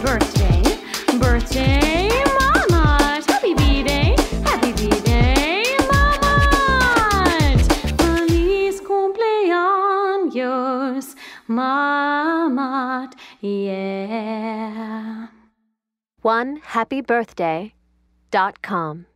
birthday, birthday, mama. Happy B Day, happy B Day, mama. Feliz cumpleaños, mama. Yeah. One happy birthday dot com.